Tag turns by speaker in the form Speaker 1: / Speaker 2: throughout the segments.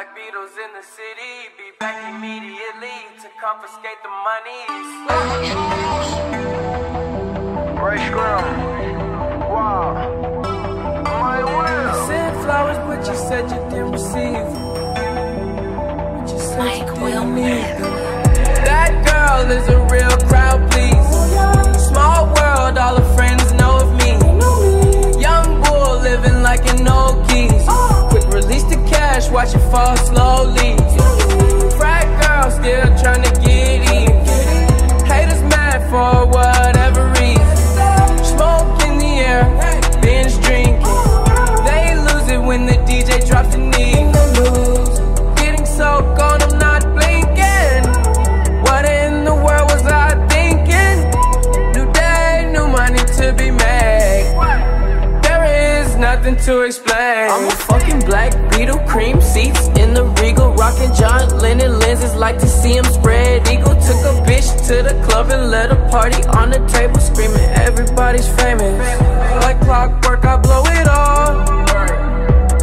Speaker 1: Black Beatles in the city, be back immediately to confiscate the money.
Speaker 2: Rae Sremmurd. Wow. My will.
Speaker 1: Sent flowers, but you said you didn't receive. But you said
Speaker 3: Mike
Speaker 1: you didn't need slowly. Frat girl still trying to get to explain. I'm a fucking black Beatle, cream seats in the regal, rocking John Lennon lenses. Like to see him spread eagle. Took a bitch to the club and let a party on the table, screaming everybody's famous. Like clockwork, I blow it all.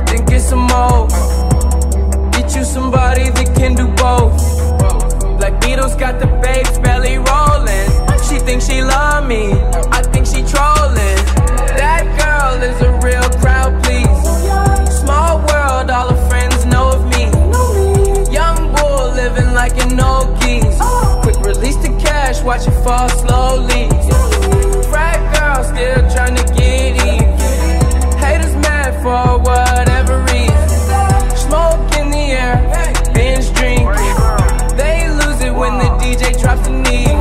Speaker 1: Then get some more. Get you somebody that can do both. Black Beatles got the babes belly rolling. She thinks she love me, I watch it fall slowly. Frat girl still trying to get in. Haters mad for whatever reason. Smoke in the air, binge drinking. They lose it when the DJ drops the knee.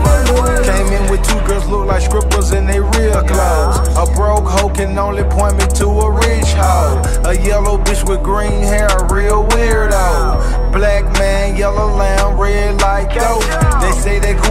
Speaker 2: Came in with two girls look like scribbles in they real clothes. A broke hoe can only point me to a rich hoe. A yellow bitch with green hair, a real weirdo. Black man, yellow lamb, red like dope.